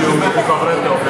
Io mi ricordo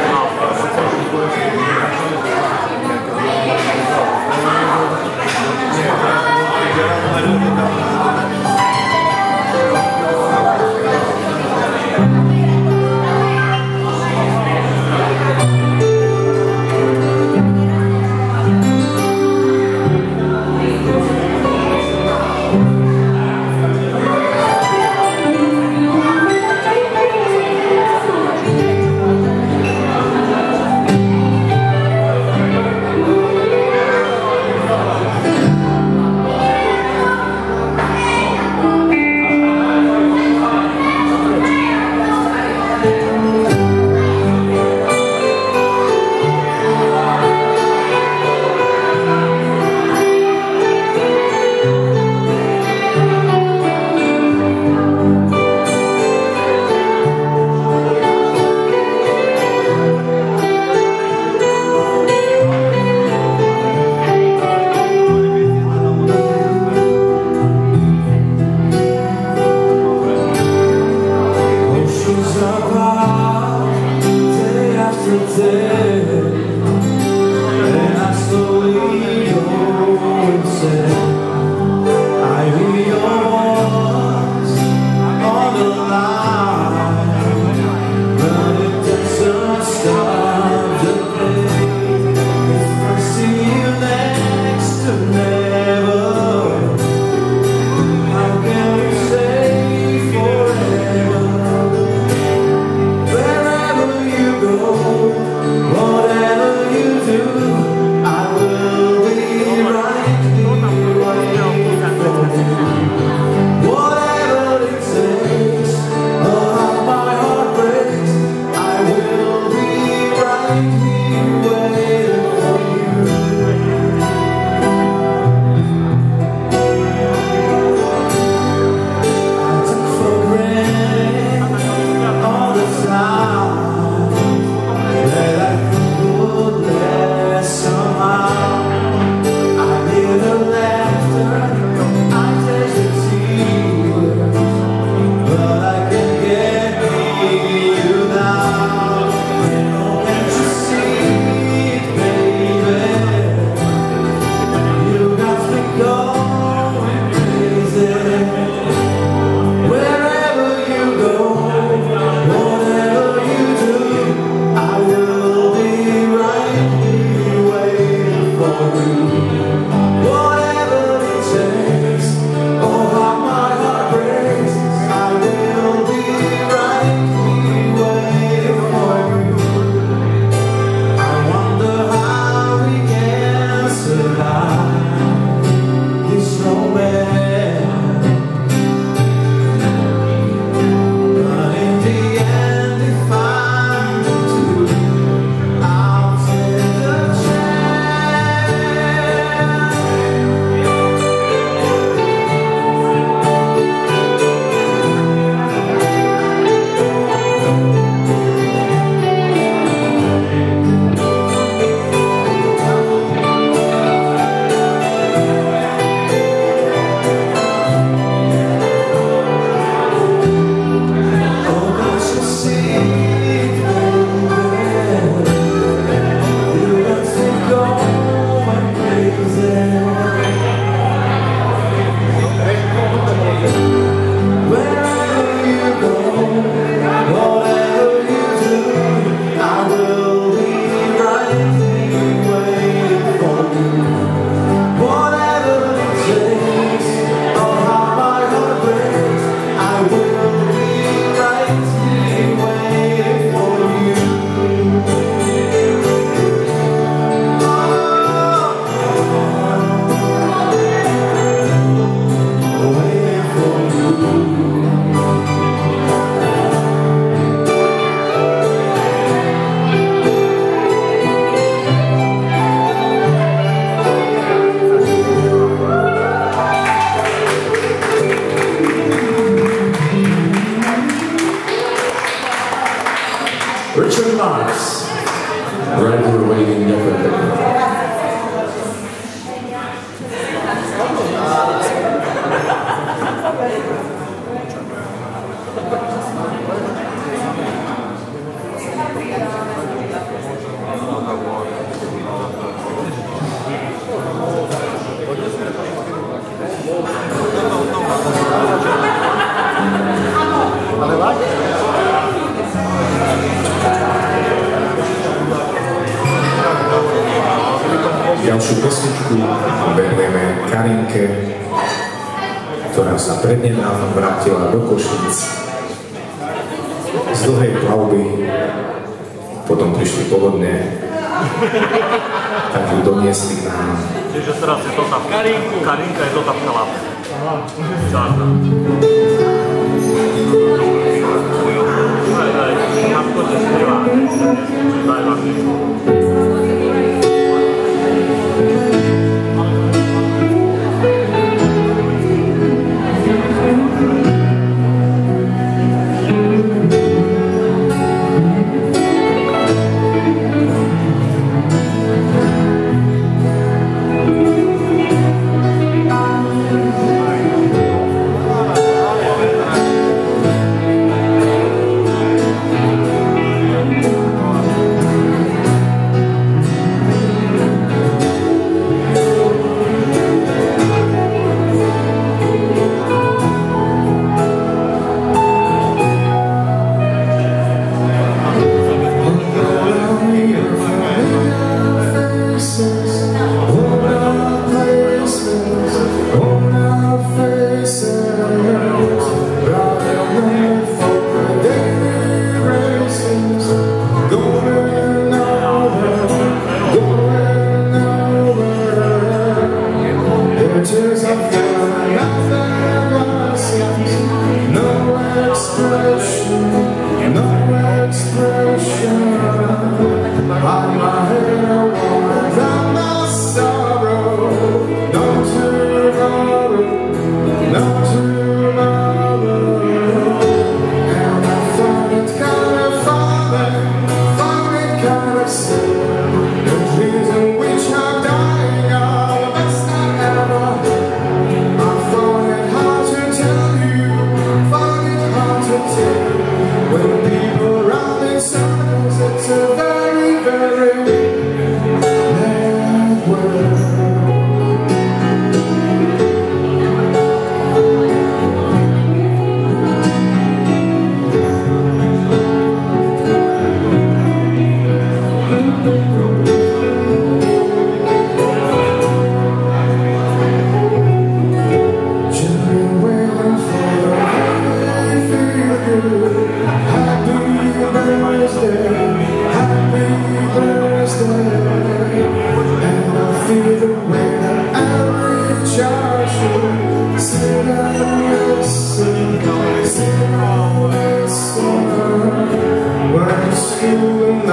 Bye,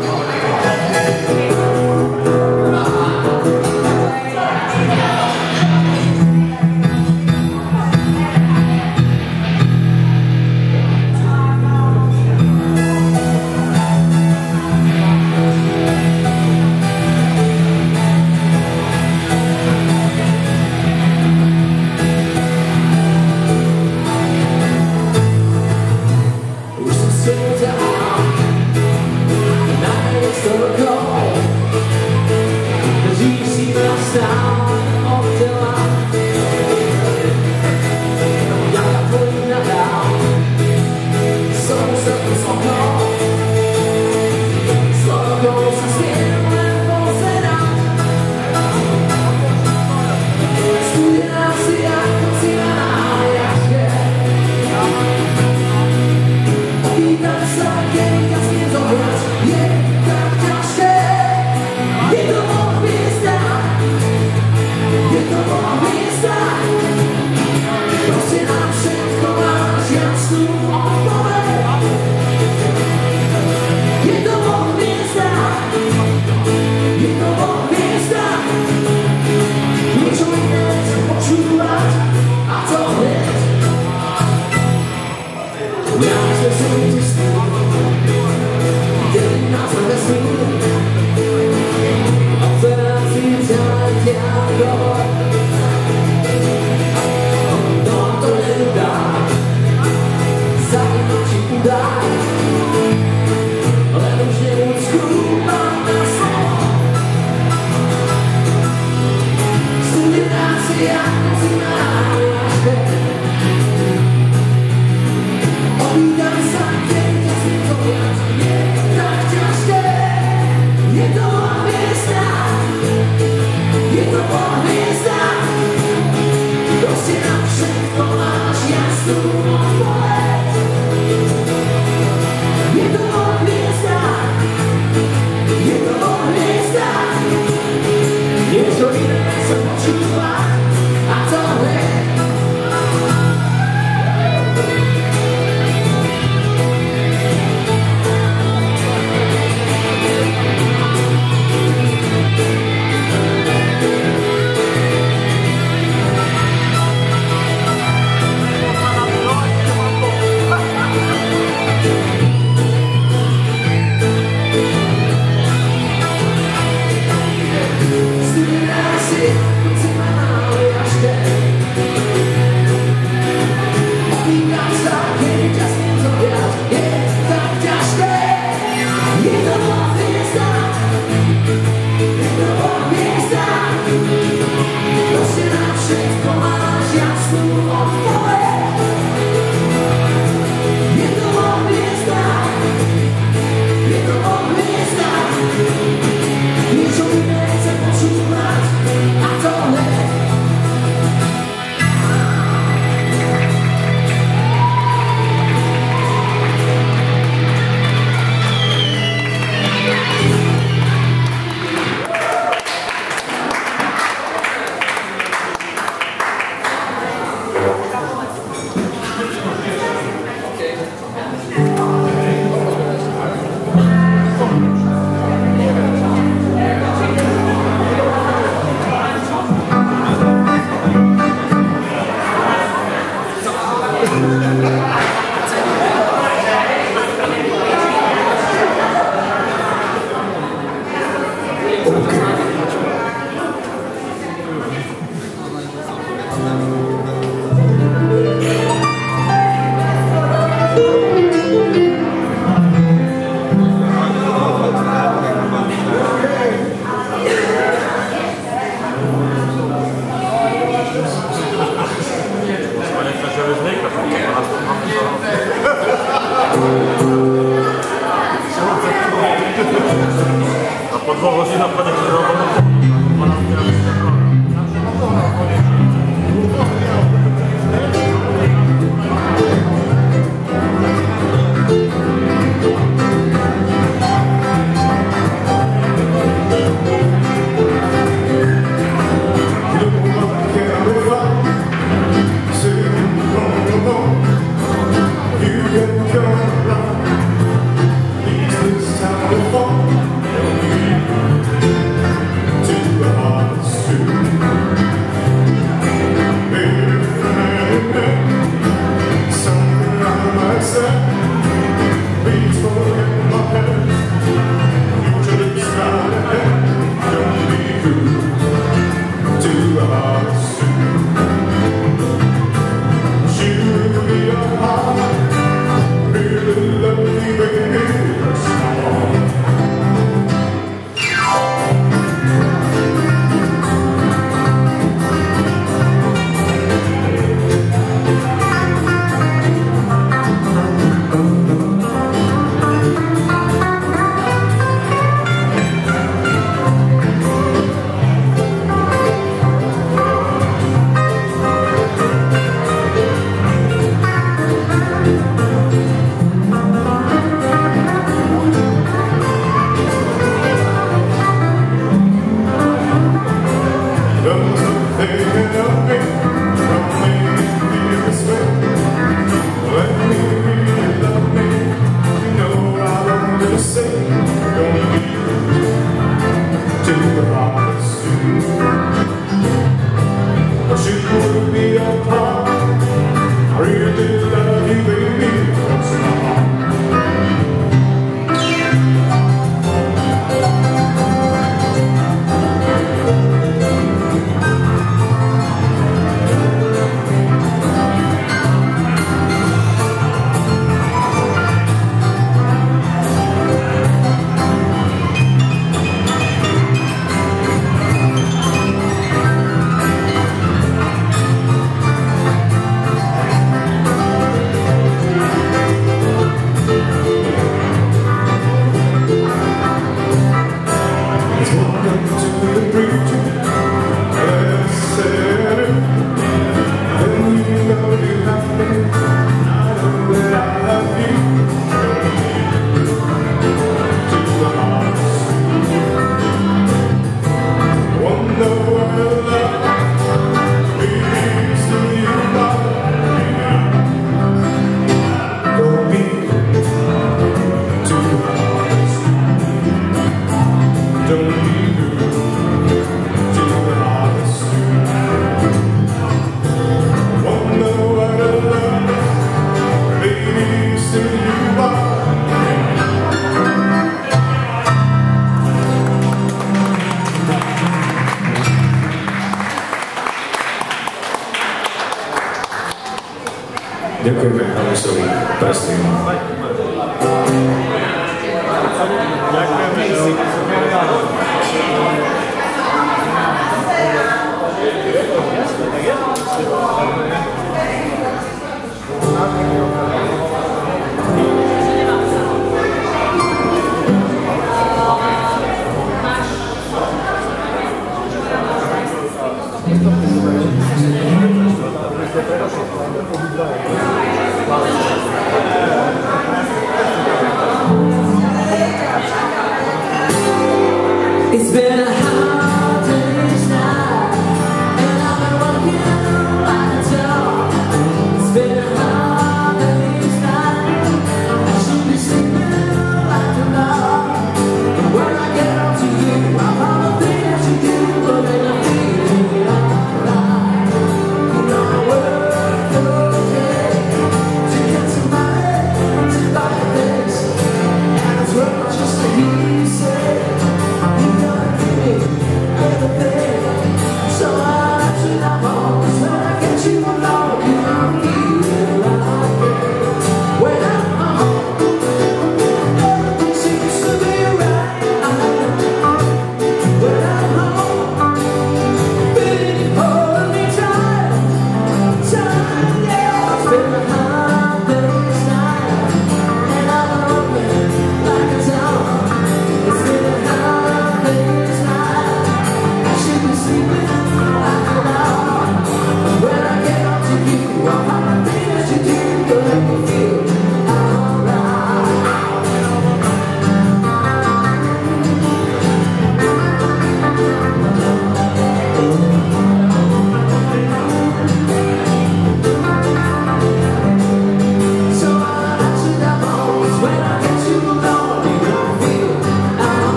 Amen.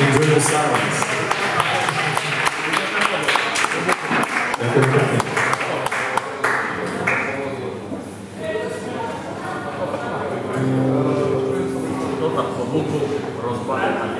Incredible silence. Хто там по луку розбавив?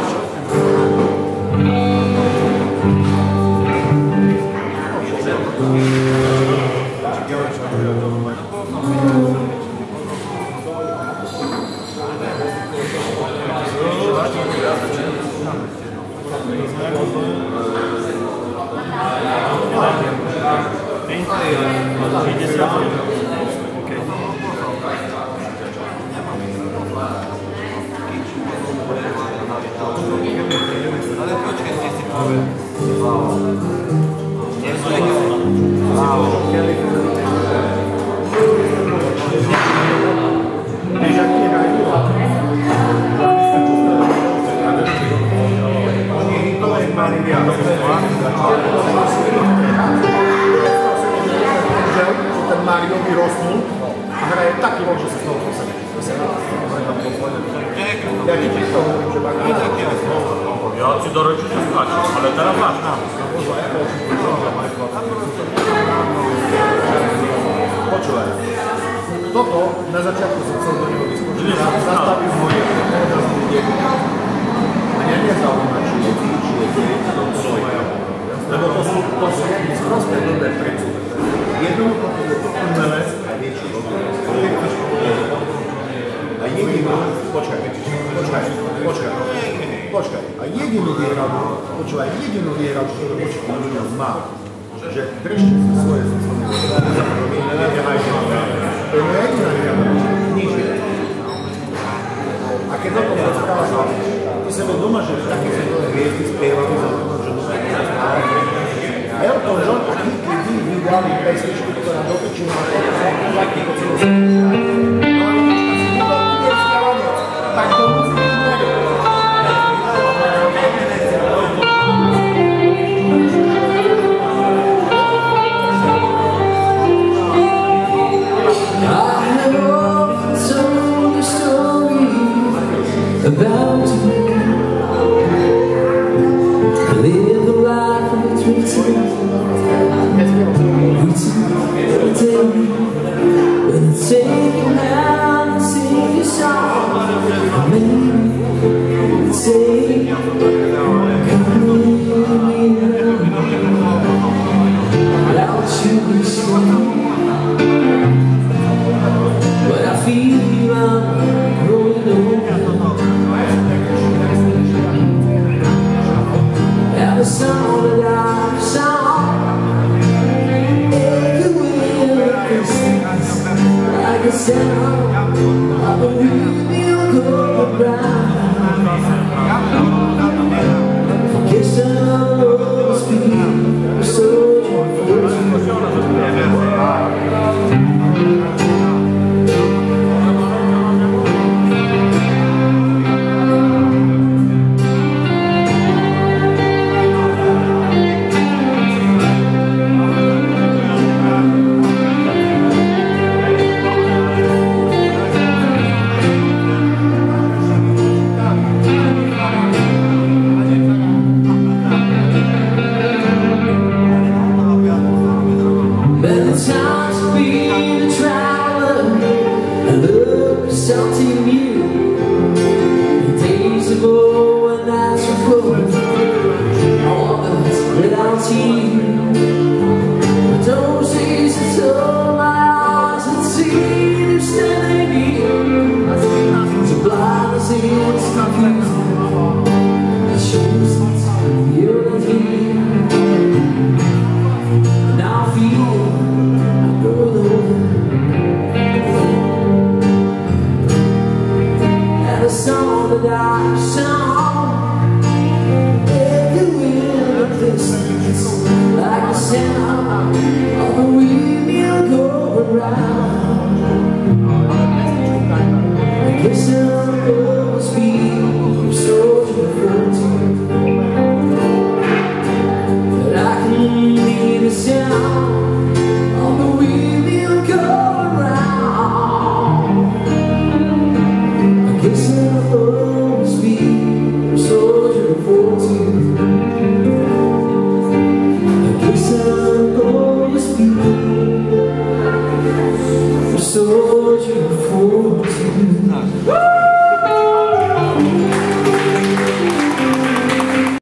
Jahr. čovjek jedino vjera u što hoće komunija zna, že kršćanstvo svoje zaslovne To je jedina vjera, niže. A kada to razkaža, ti se doma že tako se to zvijezdi spevali, zato že doma je Elton to od njih ljudi vidjeli pesničku koja dotiču na to,